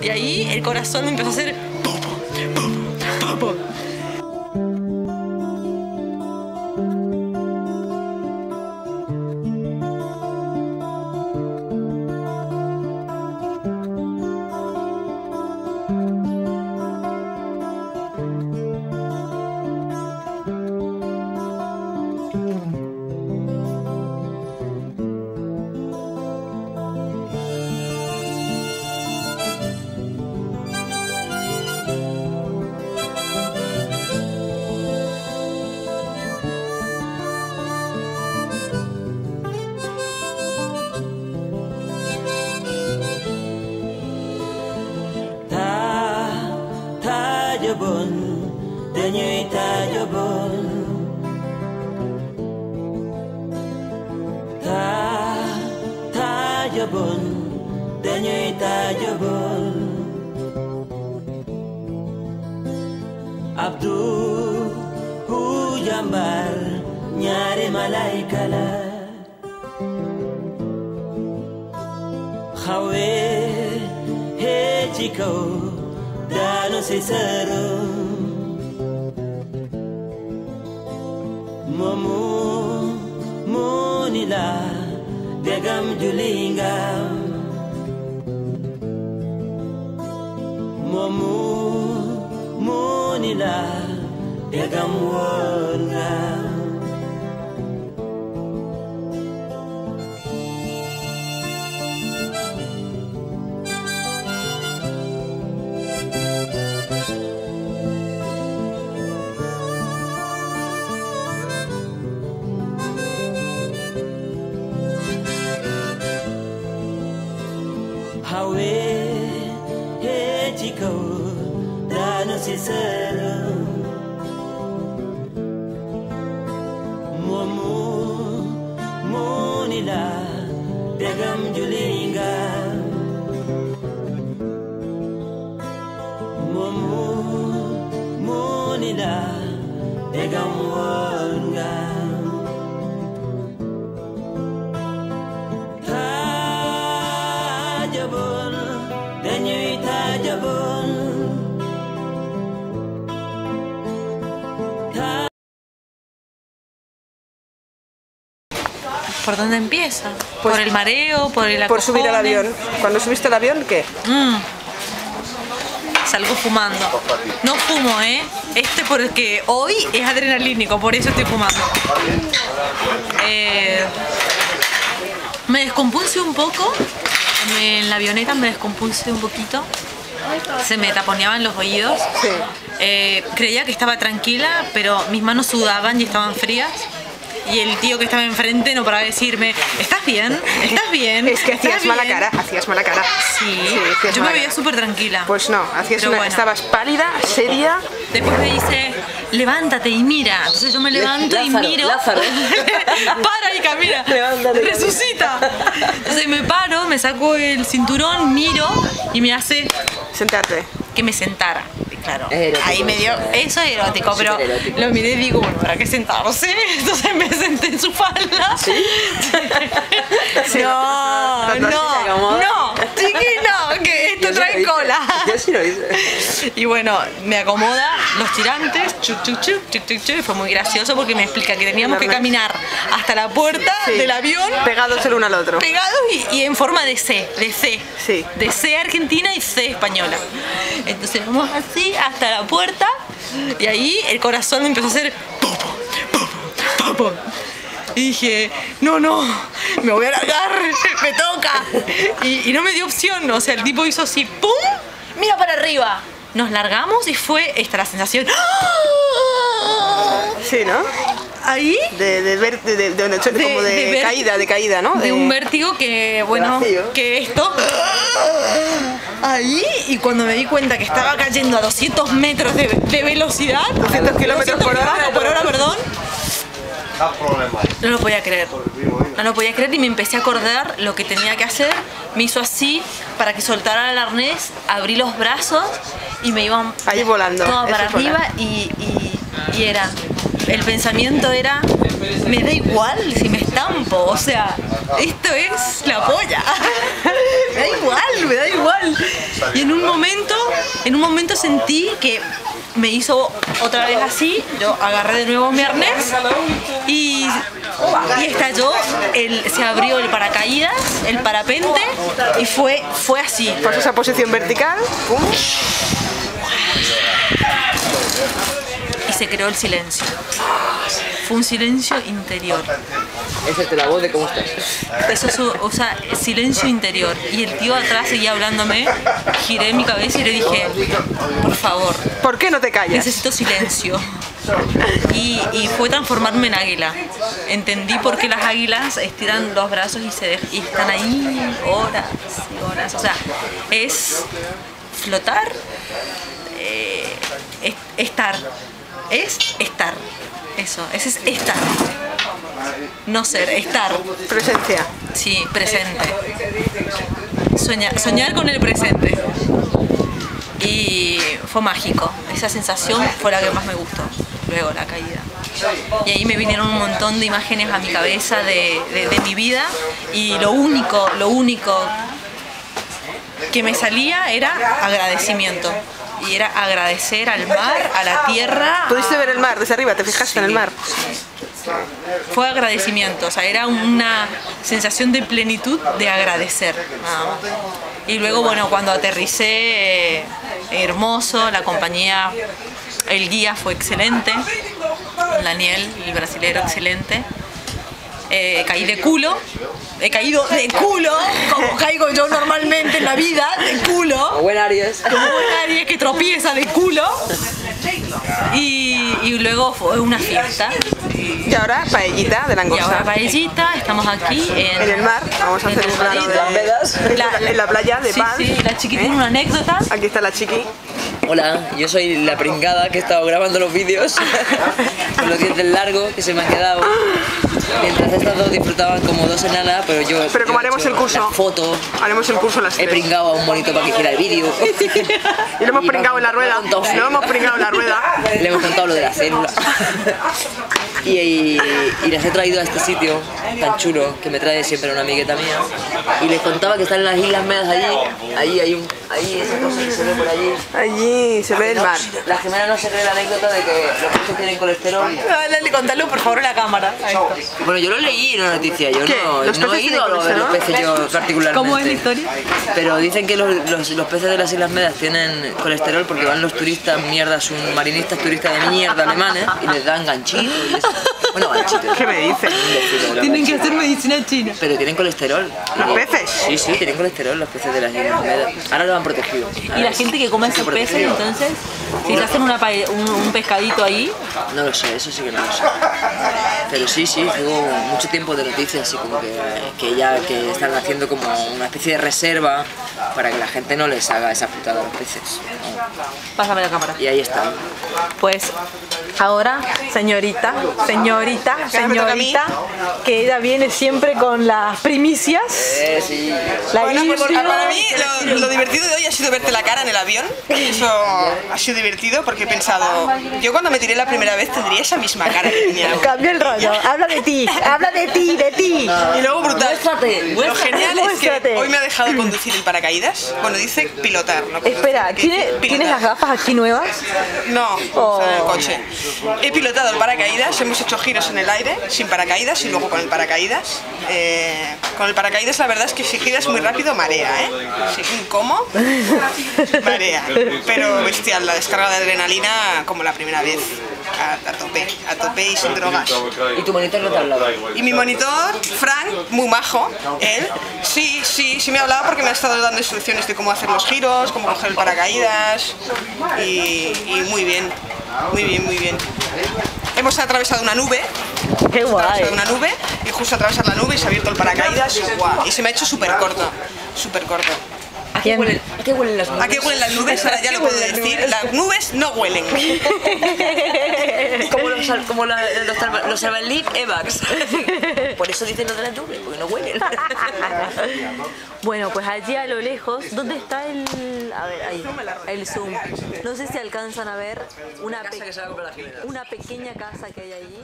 Y ahí el corazón empezó a hacer... intangible, the new intangible. jambar nyare nyari malaikala. Khawe hejiko, dano sisaro. momo degam juli nga moomu moo ni la degam woon nga nila degam julinga. Mumu munila Begam wonga. Tajabon ¿Por dónde empieza? ¿Por el mareo? ¿Por el Por subir al acojone? avión. Cuando subiste al avión, ¿qué? Mm. Salgo fumando. No fumo, ¿eh? Este porque hoy es adrenalínico, por eso estoy fumando. Eh, me descompuse un poco. En la avioneta me descompuse un poquito. Se me taponeaban los oídos. Sí. Eh, creía que estaba tranquila, pero mis manos sudaban y estaban frías. Y el tío que estaba enfrente no paraba de decirme, ¿estás bien? ¿Estás bien? Es que ¿Estás hacías mala bien?". cara, hacías mala cara. Sí, yo me veía súper tranquila. Pues no, hacías una- bueno. estabas pálida, seria. Después me dice, levántate y mira. Entonces yo me levanto y miro. Lázaro. Para y camina. Levántate Resucita. Entonces me paro, me saco el cinturón, miro y me hace Sentarte. que me sentara. Claro, Erótico. ahí me dio, eso es erótico, pero erótico. lo miré y digo, bueno, ¿para qué sentarse? Entonces me senté en su falda. No, ¿Te no, no, que esto trae cola. Yo sí lo hice. Y bueno, me acomoda los tirantes, chuc, chuc, chuc, chuc, chuc, y fue muy gracioso porque me explica que teníamos que caminar hasta la puerta Sí. del avión Pegados el uno al otro. pegados y, y en forma de C, de C. Sí. De C argentina y C española. Entonces vamos así hasta la puerta y ahí el corazón me empezó a hacer pum, pum, pum. Y dije, no, no, me voy a largar, me toca. Y, y no me dio opción, o sea, el tipo hizo así, ¡pum! Mira para arriba. Nos largamos y fue esta la sensación. Sí, ¿no? Ahí De, de, ver- de, de- de- de- como ver- caída, de caída, ¿no? de un vértigo que, bueno, que esto. Ahí, y cuando me di cuenta que estaba cayendo a 200 metros de, velocidad, 200 kilómetros por hora. por hora, perdón, no lo podía creer. No lo podía creer y me empecé a acordar lo que tenía que hacer. Me hizo así para que soltara el arnés, abrí los brazos y me iban Ahí volando, todo para arriba y, y- y era. El pensamiento era, me da igual si me estampo, o sea, esto es la polla. me da igual, igual, me da igual. Y en un momento, en un momento sentí que me hizo otra vez así, yo agarré de nuevo mi arnés y, y estalló, el, se abrió el paracaídas, el parapente y fue, fue así. Pasó esa posición vertical. pum. Y se creó el silencio. Fue un silencio interior. Esa es la voz de cómo estás. Eso es, o sea, silencio interior. Y el tío atrás seguía hablándome, giré mi cabeza y le dije, por favor, ¿Por qué no te callas? necesito silencio. Y, y fue transformarme en águila. Entendí por qué las águilas estiran los brazos y, se y están ahí horas y horas. O sea, es flotar, eh, es- estar. Es estar. Eso, ese es estar. No ser, estar. Presencia. Sí, presente. Soñar, soñar con el presente. Y fue mágico. Esa sensación fue la que más me gustó. Luego la caída. Y ahí me vinieron un montón de imágenes a mi cabeza de, de- de mi vida. Y lo único, lo único que me salía era agradecimiento. Y era agradecer al mar, a la tierra. ¿Pudiste ver el mar desde arriba? ¿Te fijaste en el mar? Fue agradecimiento, o sea, era una sensación de plenitud de agradecer. nada más. Y luego, bueno, cuando aterricé, eh, hermoso, la compañía, el guía fue excelente, Daniel, el brasilero, excelente. Eh, caí de culo, he caído de culo, como caigo yo normalmente en la vida, de culo Buen Aries. como nadie que tropieza de culo. Y, y luego fue una fiesta. Y ahora, paellita de Y langosta. ahora paellita, estamos aquí en, En el mar, vamos a hacer un plano de- Las vedas. La- en la playa de sí, Pan. Sí, la chiqui tiene una anécdota. Aquí está la chiqui. Hola, yo soy la pringada que he estado grabando los vídeos con los dientes largos que se me han quedado. Mientras estas dos disfrutaban como dos enanas, pero yo. Pero como yo he haremos el curso. las fotos, Haremos el curso las he tres. pringado a un monito para que hiciera el vídeo. Y lo hemos pringado en la rueda. Lo hemos pringado en la rueda. Le hemos contado lo de la célula. Y, y- y les he traído a este sitio tan chulo que me trae siempre una amigueta mía. Y les contaba que están en las Islas Medas allí. Ahí hay un. Ahí esa cosa que se ve por allí. Allí se ve el mar. La gemela no se cree la anécdota de que los peces tienen colesterol. Dale, contalo por favor a la cámara. Bueno, yo lo leí en una noticia, yo ¿Qué? no, ¿Los no he ido a ver los peces yo particularmente. ¿Cómo es la historia? Pero dicen que los, los, los peces de las Islas Medas tienen colesterol porque van los turistas mierdas, submarinistas turistas de mierda alemanes y les dan ganchitos y eso. Bueno, ganchitos. ¿Qué me dices? Tienen que hacer medicina china. Pero tienen colesterol. ¿Los peces? Sí, sí, tienen colesterol los peces de las Islas Medas. Ahora lo han protegido. Y la gente que come esos peces, entonces, si se hacen una un, un pescadito ahí, No lo sé, eso sí que no lo sé. Pero sí, sí, hubo mucho tiempo de noticias, así como que, que ya que están haciendo como una especie de reserva para que la gente no les haga esa putada a los peces. pásame la cámara. Y ahí está. Pues ahora, señorita, señorita, señorita, que ella viene siempre con las primicias. Eh, sí. La Bueno, pues intro. para mí lo, lo divertido de hoy ha sido verte la cara en el avión. Eso ha sido divertido porque he pensado, yo cuando me tiré la primera vez tendría esa misma cara que tenía. Cambia el rollo, habla de ti, habla de ti, de ti. Y luego brutal. Muéstrate, Lo genial que hoy me ha dejado conducir el paracaídas. Bueno, dice pilotar, no conducir, Espera, que ¿tiene- dice ¿tienes las gafas aquí nuevas? No, Oh. está en el coche. He pilotado el paracaídas, hemos hecho giros en el aire, sin paracaídas y luego con el paracaídas. Eh, con el paracaídas la verdad es que si giras muy rápido marea, ¿eh? ¿Cómo? Marea. Pero bestial, la descarga de adrenalina como la primera vez. A, a tope, a tope y sin drogas. Y tu monitor no te hablaba. Y mi monitor, Frank, muy majo, él, sí, sí, sí me hablaba porque me ha estado dando instrucciones de cómo hacer los giros, cómo coger el paracaídas y, y muy bien, muy bien, muy bien. Hemos atravesado una nube, Qué hemos guay. atravesado una nube y justo atravesar la nube y se ha abierto el paracaídas y se me ha hecho súper corto, súper corto. ¿A qué huelen, a qué huelen las nubes? ¿A qué huelen las nubes? Ahora ya lo puedo decir, las nubes no huelen. Como los, como la- los, los Evax. Por eso dicen lo de las nubes, porque no huelen. Bueno, pues allí a lo lejos, ¿dónde está el. A ver, ahí. El zoom. No sé si alcanzan a ver pe- una pequeña casa que hay allí.